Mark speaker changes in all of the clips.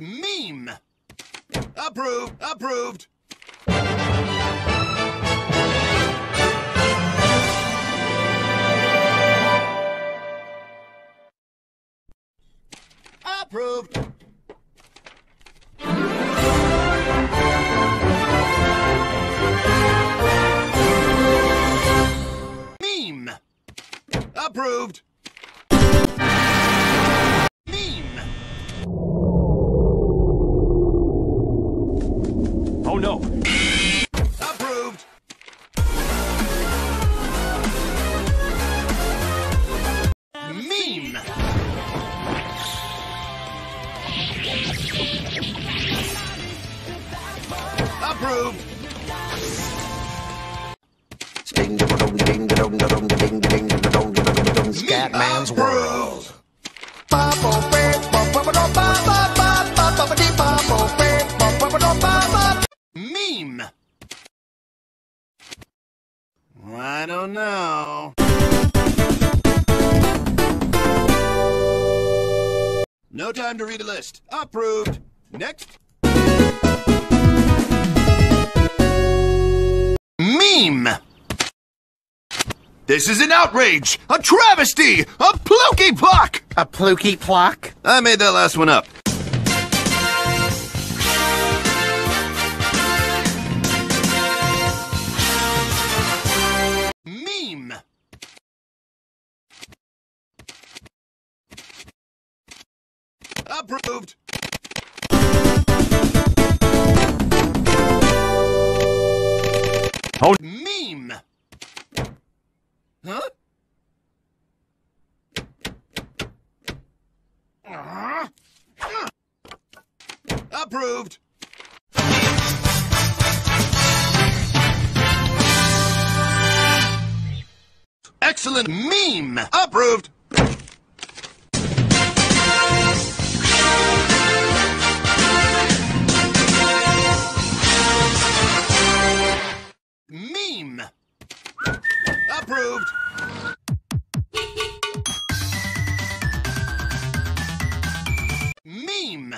Speaker 1: Meme. Approved. Approved. Approved. Meme. Approved.
Speaker 2: Dong Scatman's World.
Speaker 1: Meme. I don't know. No time to read a list. Approved. Next. Meme. This is an outrage, a travesty, a plukey pluck.
Speaker 2: A pluky pluck?
Speaker 1: I made that last one up. Approved.
Speaker 3: Oh,
Speaker 1: Meme. Huh? Uh-huh. Approved. Excellent meme. Approved. Approved. Meme.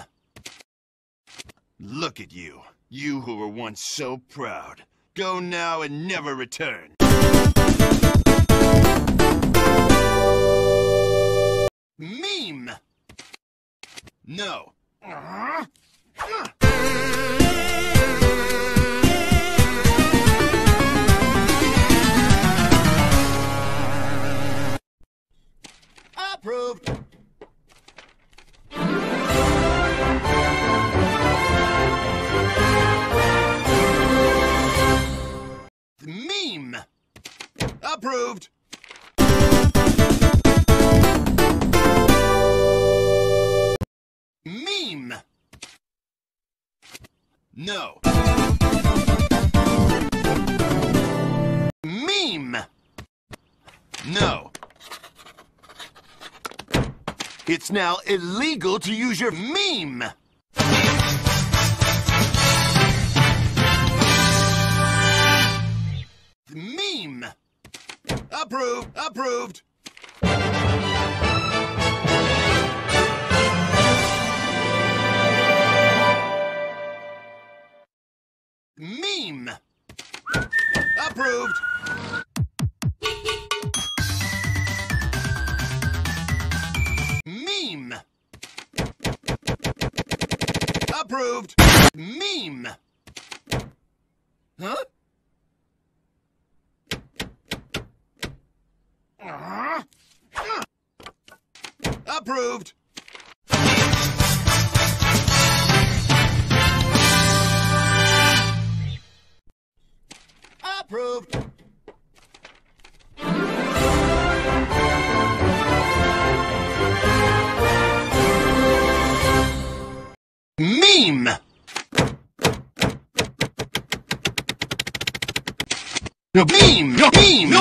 Speaker 1: Look at you. You who were once so proud. Go now and never return. Meme. No. Approved. Meme. Approved. Meme. No. Meme. No. It's now illegal to use your meme. Meme. Approved. Approved. Meme. Approved. Approved. Meme. Huh? Uh-huh. Approved. Approved. Meme. Meme.